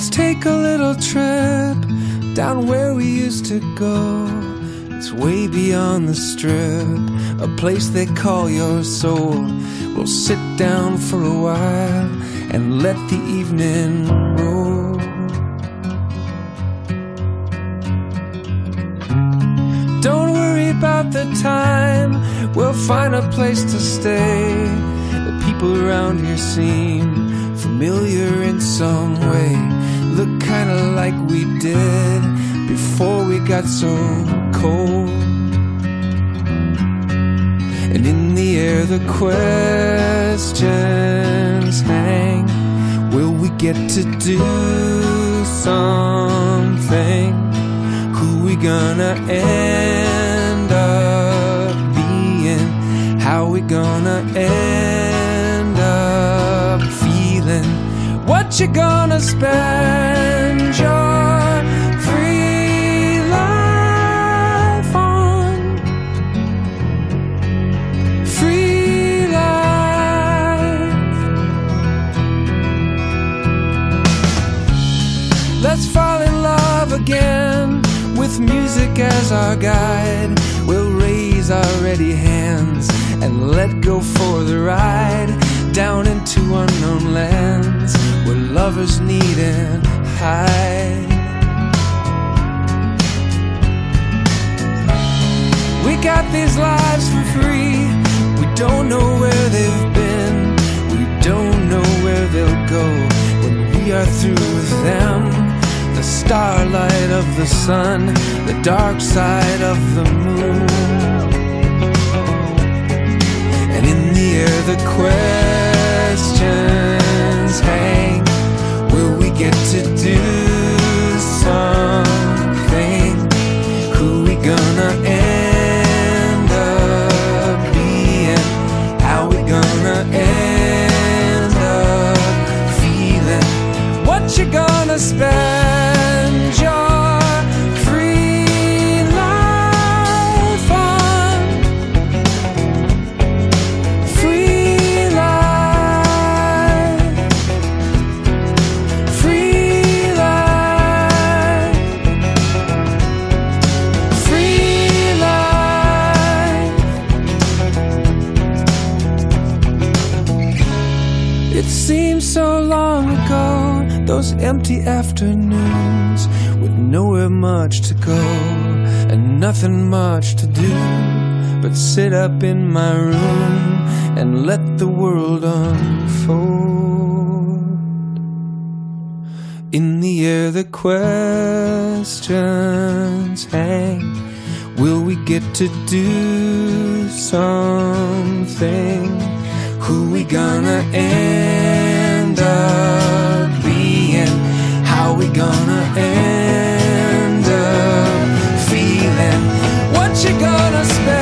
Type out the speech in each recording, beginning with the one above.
Let's take a little trip down where we used to go. It's way beyond the strip, a place they call your soul. We'll sit down for a while and let the evening roll. Don't worry about the time, we'll find a place to stay. The people around here seem familiar in some way. Kinda like we did before we got so cold. And in the air, the questions hang Will we get to do something? Who we gonna end up being? How we gonna end you gonna spend your free life on? Free life. Let's fall in love again with music as our guide. We'll raise our ready hands and let go for the ride down into unknown lands where lovers need and hide. We got these lives for free. We don't know where they've been. We don't know where they'll go when we are through with them. The starlight of the sun, the dark side of the moon. And in the air, the questions hang get to do something? Who we gonna end up being? How we gonna end up feeling? What you gonna spend seems so long ago, those empty afternoons with nowhere much to go and nothing much to do but sit up in my room and let the world unfold. In the air, the questions hang. Will we get to do something? Who we gonna end up being? How we gonna end up feeling? What you gonna spend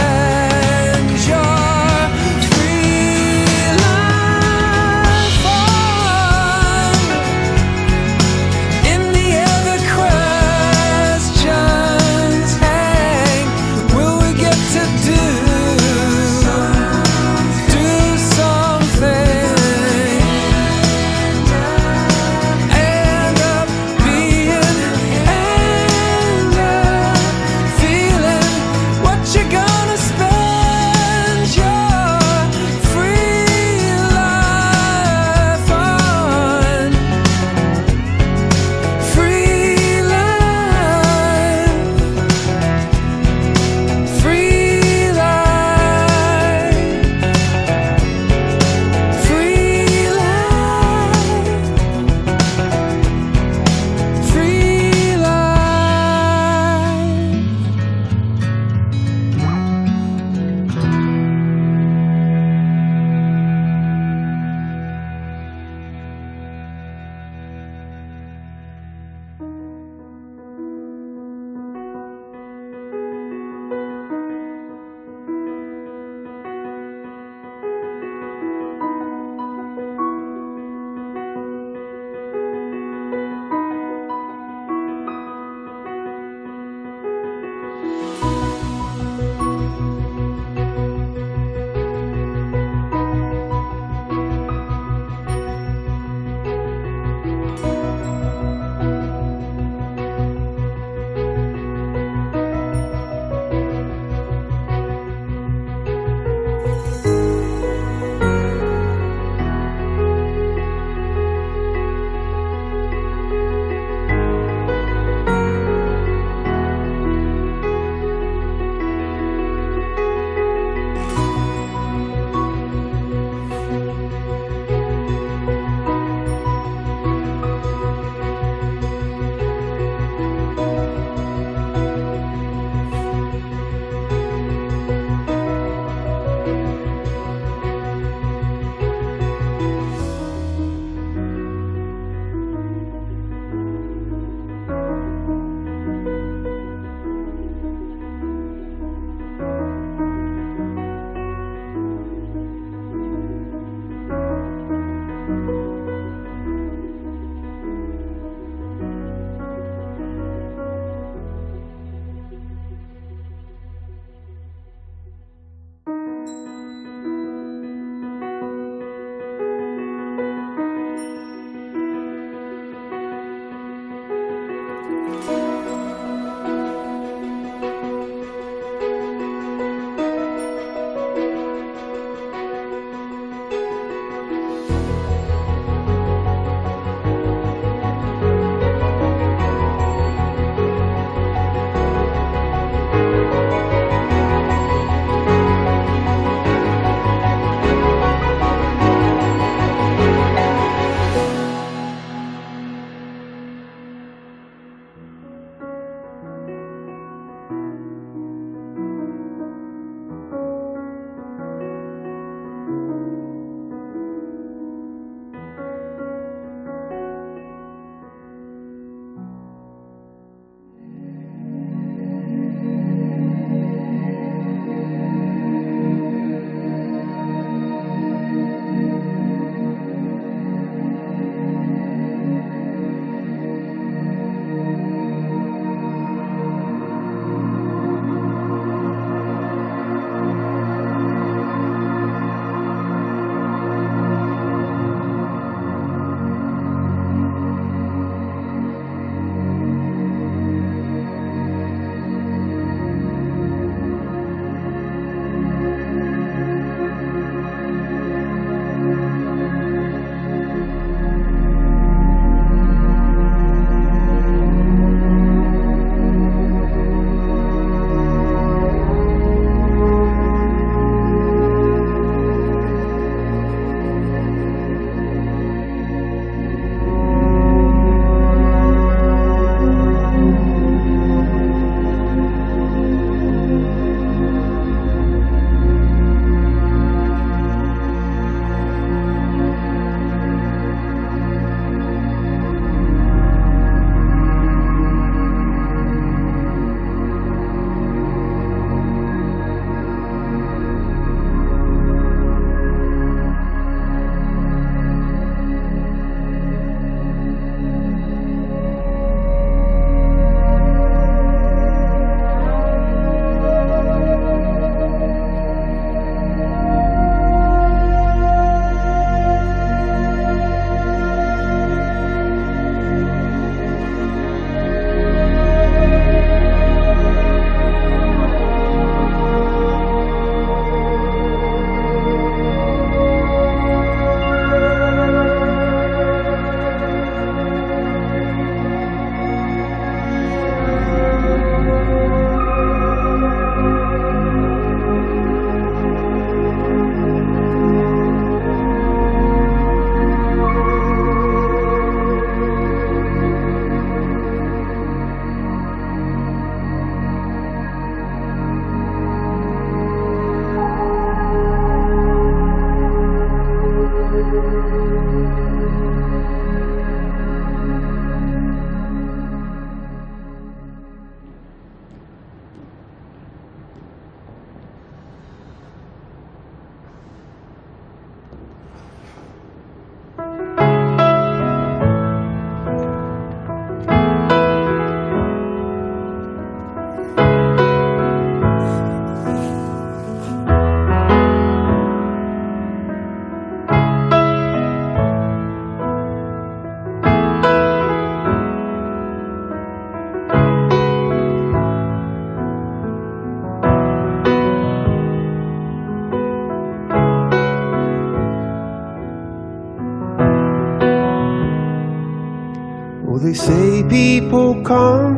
come,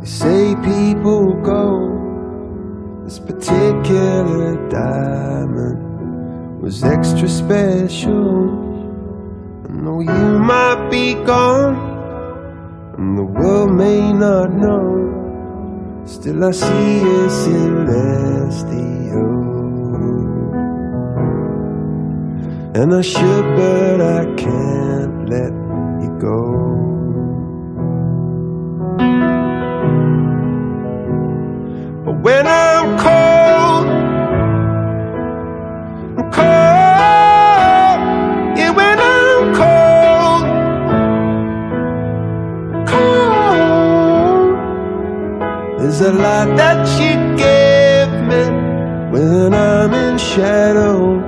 they say people go. This particular diamond was extra special. I know you might be gone, and the world may not know, still I see a celestial. And I should, but I can't let you go. When I'm cold, I'm cold. Yeah, when I'm cold, cold. There's a lot that you give me when I'm in shadow.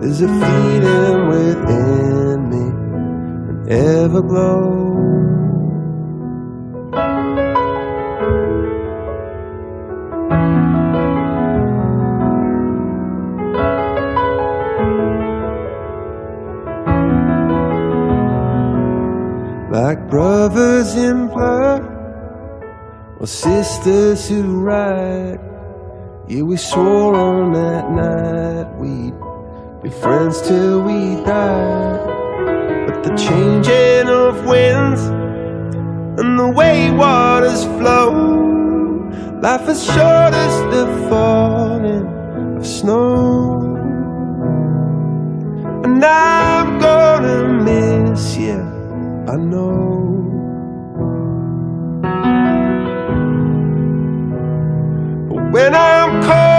There's a feeling within me, an everglow. Brothers in or sisters who ride. Yeah, we swore on that night we'd be friends till we die. But the changing of winds and the way waters flow, life is short as the falling of snow. And I'm gonna miss you, I know. When I'm cold,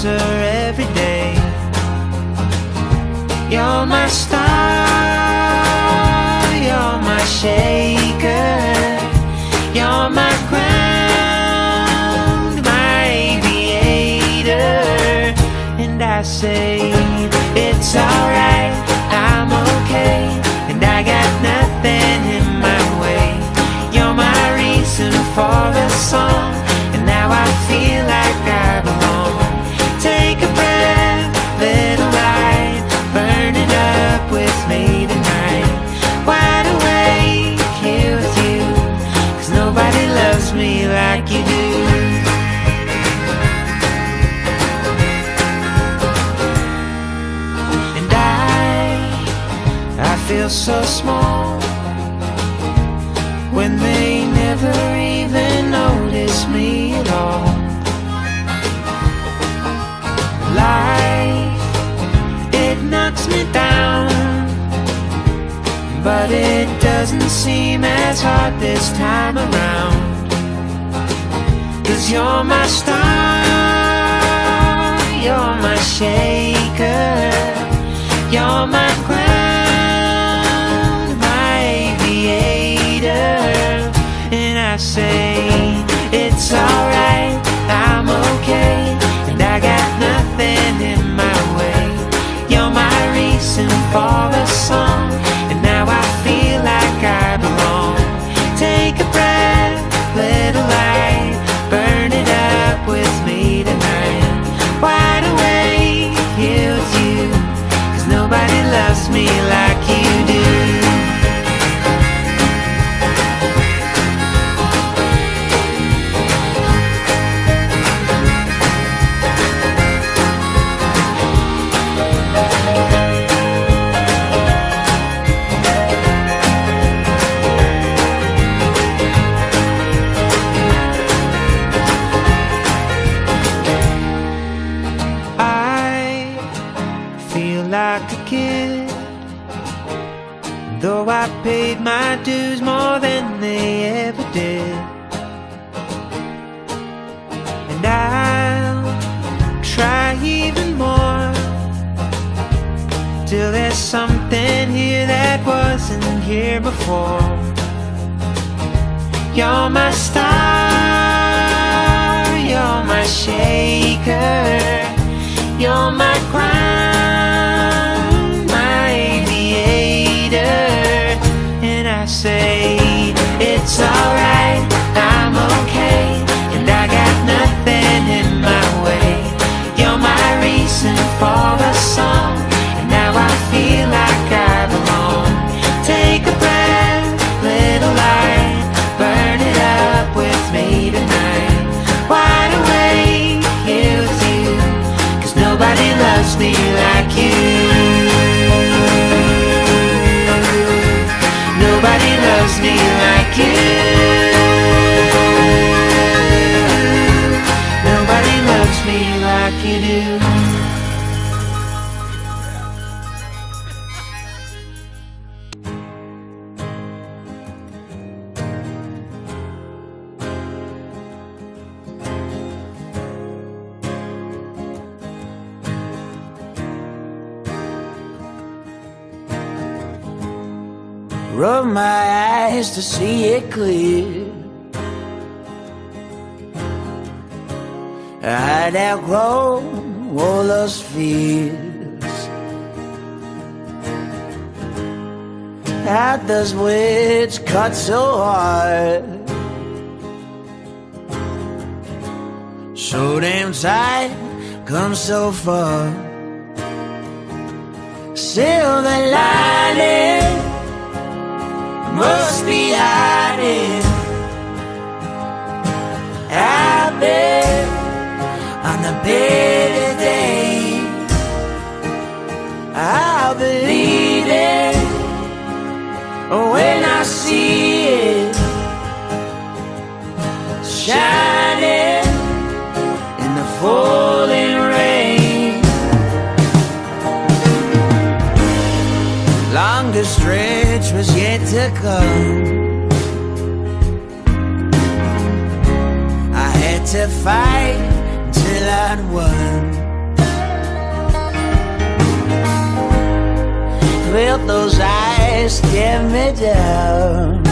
closer every day. You're my star, you're my shaker You're my ground, my aviator And I say, it's alright, I'm okay. feel so small when they never even notice me at all. Life, it knocks me down, but it doesn't seem as hard this time around. Cause you're my star, you're my shaker, you're my ground. You're my star, you're my shaker, you're my crown. Rub my eyes to see it clear. Why I grow all those fears? At those which cut so hard. So damn tight, come so far. Silver lining must be high. day to day. I believe it when I see it shining in the falling rain. Stretch was yet to come. to fight bad one. Will those eyes tear me down?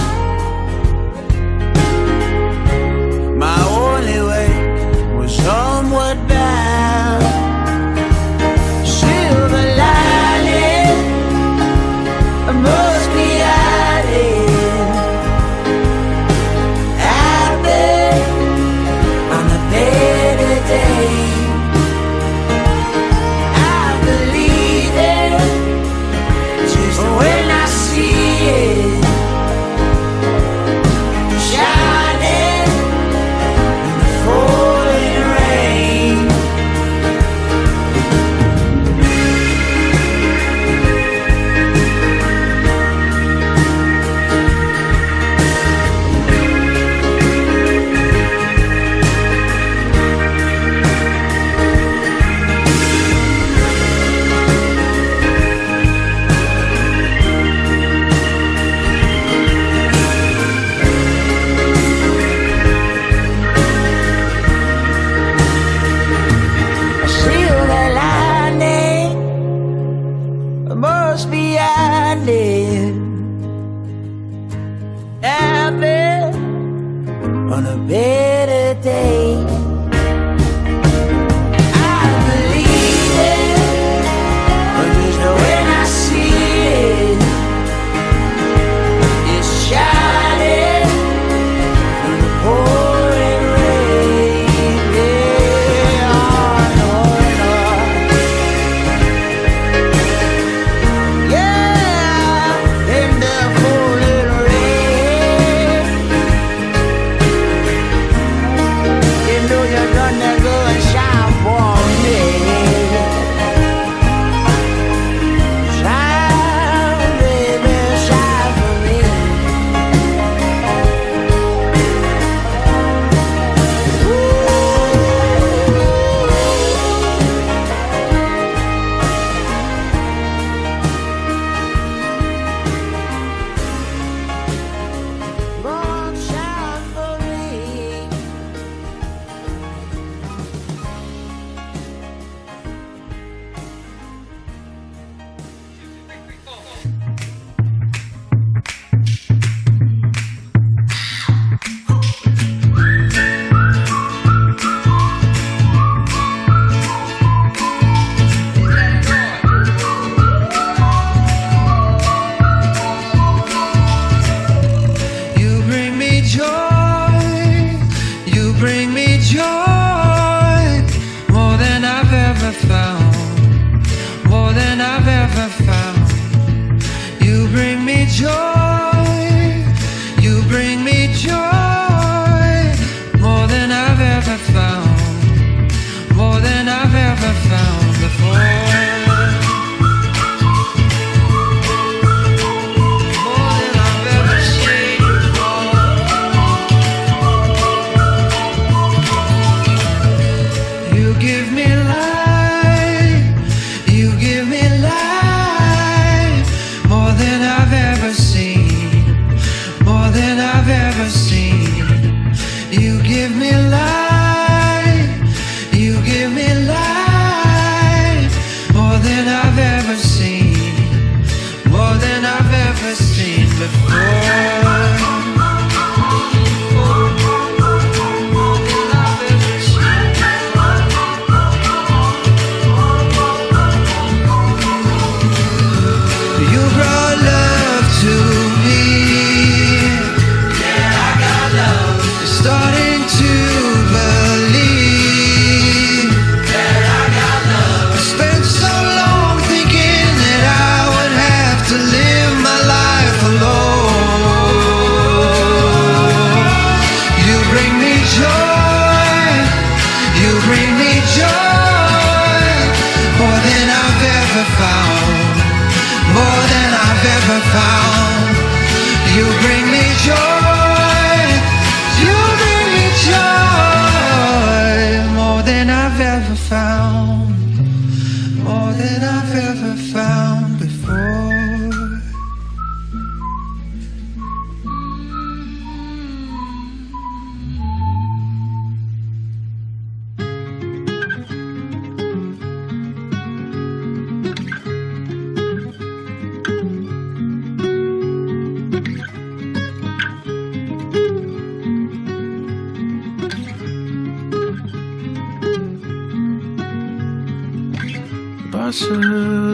give me love. 是。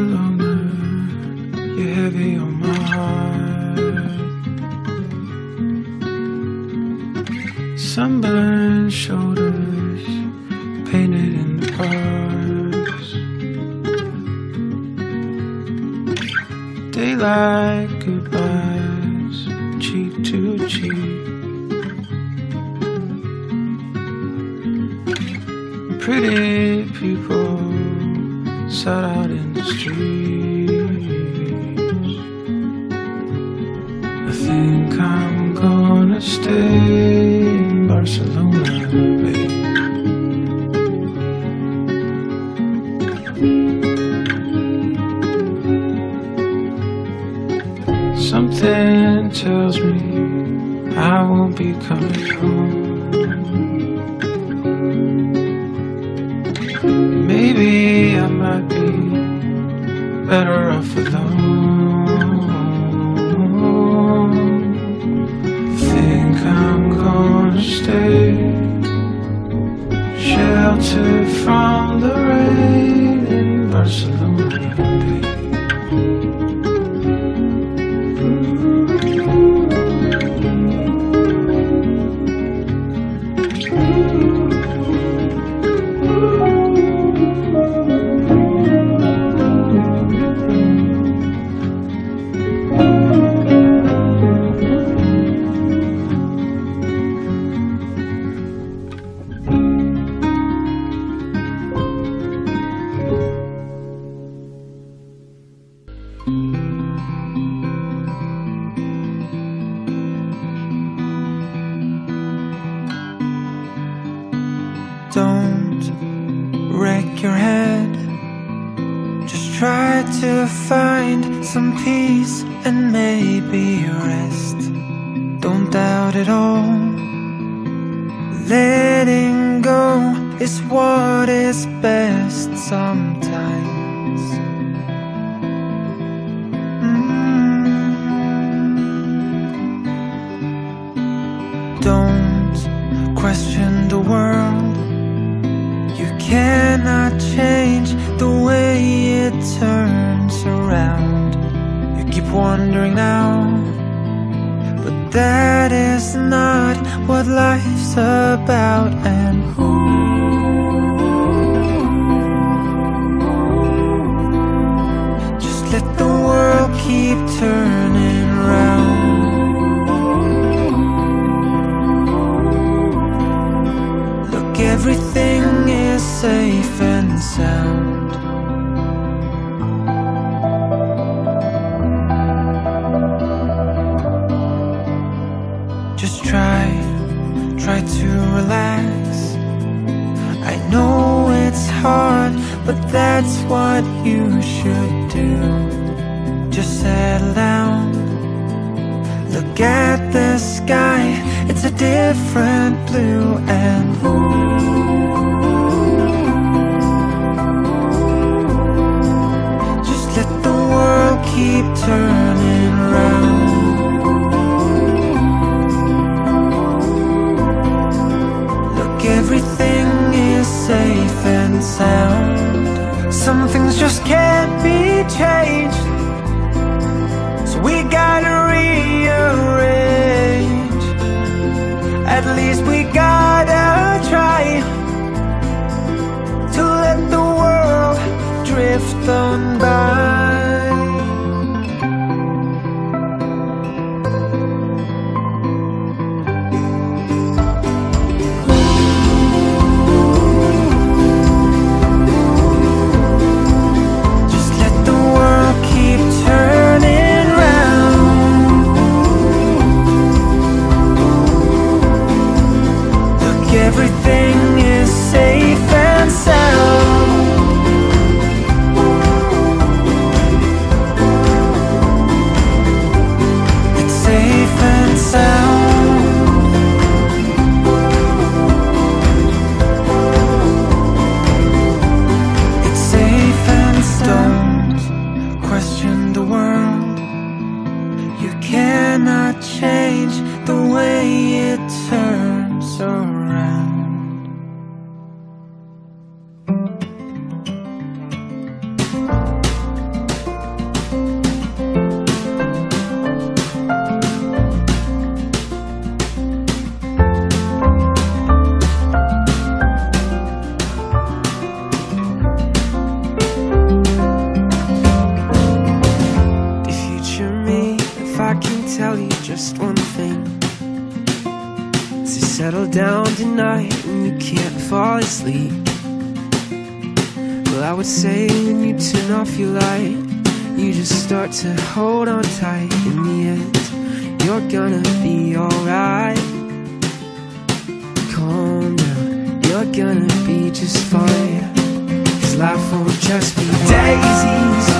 Let the world keep turning round. Look, everything is safe and sound. Just try, try to relax. I know it's hard, but that's what you should do. Settle down. Look at the sky, it's a different blue and just let the world keep turning round. Look, everything is safe and sound. Some things just can't be changed. Gotta rearrange. At least we gotta try to let the world drift on life won't just be daisies,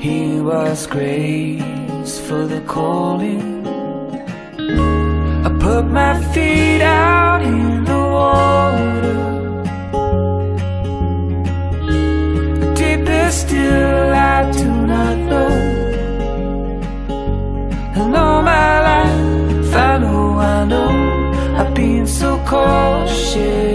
He was gracefully calling. I put my feet out in the water. Deeper still, I do not know. And all my life, I know, I know, I've been so cautious.